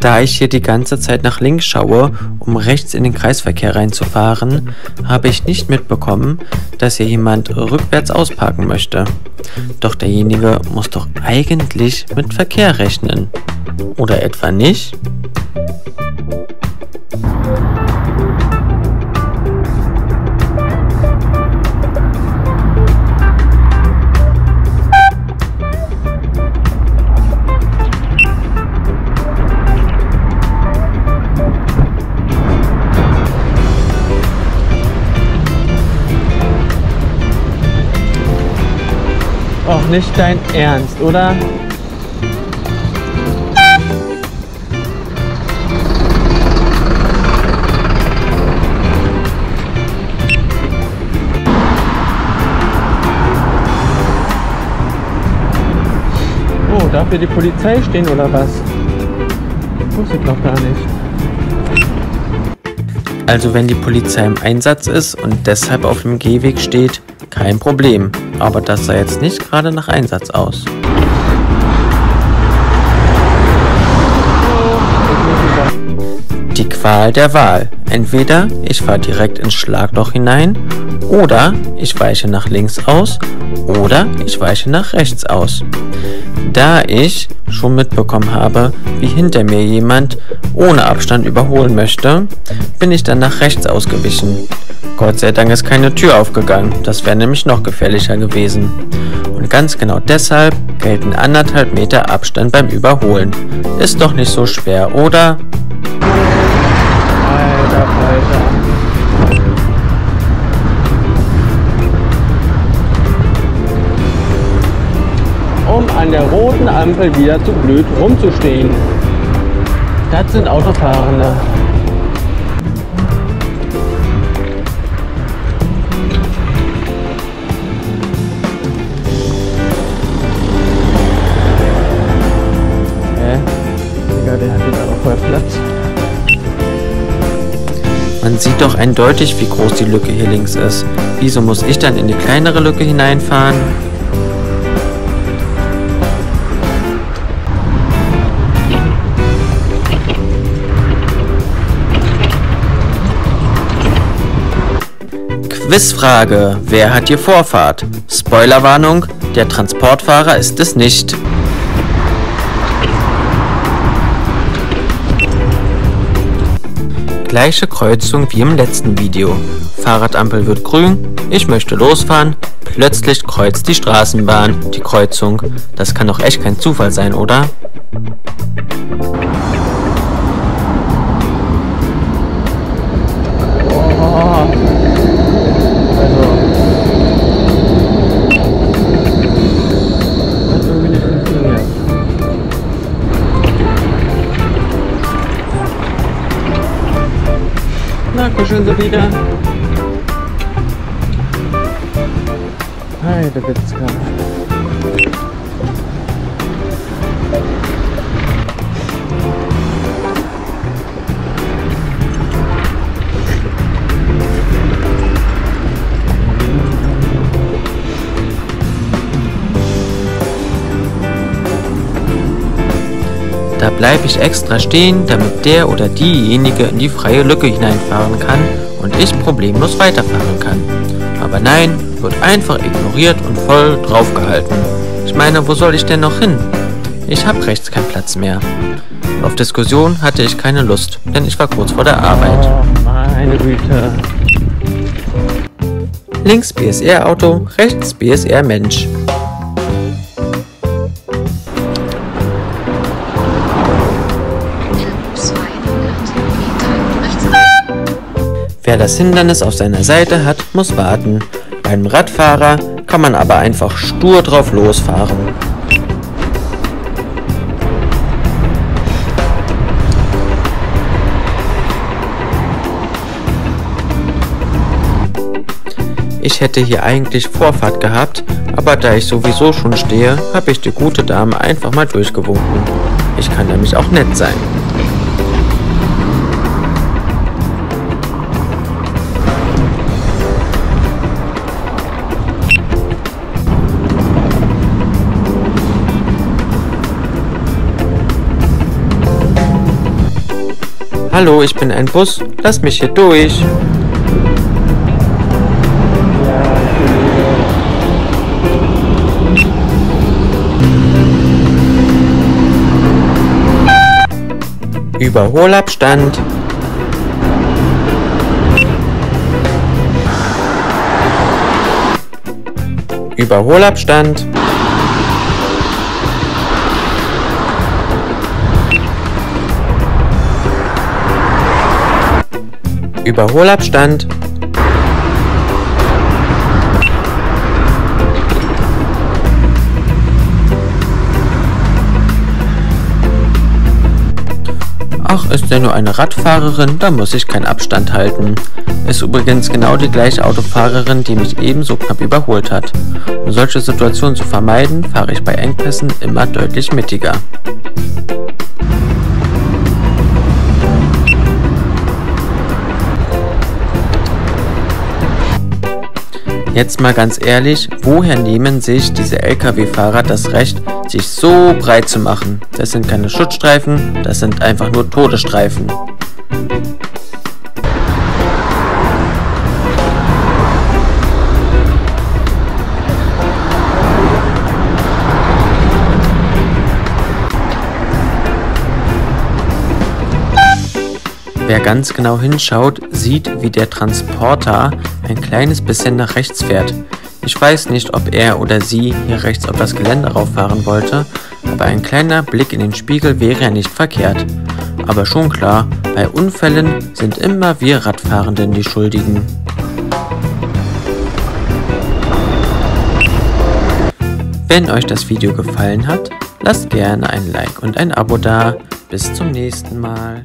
Da ich hier die ganze Zeit nach links schaue, um rechts in den Kreisverkehr reinzufahren, habe ich nicht mitbekommen, dass hier jemand rückwärts ausparken möchte. Doch derjenige muss doch eigentlich mit Verkehr rechnen. Oder etwa nicht? Auch nicht dein Ernst, oder? Oh, darf hier die Polizei stehen oder was? Wusste ich doch gar nicht. Also wenn die Polizei im Einsatz ist und deshalb auf dem Gehweg steht, kein Problem. Aber das sah jetzt nicht gerade nach Einsatz aus. Die Qual der Wahl. Entweder ich fahre direkt ins Schlagloch hinein oder ich weiche nach links aus oder ich weiche nach rechts aus. Da ich schon mitbekommen habe, wie hinter mir jemand ohne Abstand überholen möchte, bin ich dann nach rechts ausgewichen. Gott sei Dank ist keine Tür aufgegangen, das wäre nämlich noch gefährlicher gewesen. Und ganz genau deshalb gelten anderthalb Meter Abstand beim Überholen. Ist doch nicht so schwer, oder? Alter, Alter. An der roten Ampel wieder zu blöd rumzustehen. Das sind Autofahrende. Man sieht doch eindeutig, wie groß die Lücke hier links ist. Wieso muss ich dann in die kleinere Lücke hineinfahren? Quizfrage. Wer hat hier Vorfahrt? Spoilerwarnung, der Transportfahrer ist es nicht. Gleiche Kreuzung wie im letzten Video. Fahrradampel wird grün, ich möchte losfahren, plötzlich kreuzt die Straßenbahn die Kreuzung. Das kann doch echt kein Zufall sein, oder? prochaine Hi, Alter, Witzka. Da bleibe ich extra stehen, damit der oder diejenige in die freie Lücke hineinfahren kann und ich problemlos weiterfahren kann. Aber nein, wird einfach ignoriert und voll draufgehalten. Ich meine, wo soll ich denn noch hin? Ich habe rechts keinen Platz mehr. Auf Diskussion hatte ich keine Lust, denn ich war kurz vor der Arbeit. Oh, meine Güte. Links BSR-Auto, rechts BSR-Mensch. Wer das Hindernis auf seiner Seite hat, muss warten. Beim Radfahrer kann man aber einfach stur drauf losfahren. Ich hätte hier eigentlich Vorfahrt gehabt, aber da ich sowieso schon stehe, habe ich die gute Dame einfach mal durchgewunken. Ich kann nämlich auch nett sein. Hallo, ich bin ein Bus. Lass mich hier durch. Überholabstand. Überholabstand. Überholabstand. Ach, ist ja nur eine Radfahrerin, da muss ich keinen Abstand halten. Ist übrigens genau die gleiche Autofahrerin, die mich ebenso knapp überholt hat. Um solche Situationen zu vermeiden, fahre ich bei Engpässen immer deutlich mittiger. Jetzt mal ganz ehrlich, woher nehmen sich diese Lkw-Fahrer das Recht, sich so breit zu machen? Das sind keine Schutzstreifen, das sind einfach nur Todesstreifen. Wer ganz genau hinschaut, sieht, wie der Transporter ein kleines bisschen nach rechts fährt. Ich weiß nicht, ob er oder sie hier rechts auf das Gelände rauffahren wollte, aber ein kleiner Blick in den Spiegel wäre ja nicht verkehrt. Aber schon klar, bei Unfällen sind immer wir Radfahrenden die Schuldigen. Wenn euch das Video gefallen hat, lasst gerne ein Like und ein Abo da. Bis zum nächsten Mal.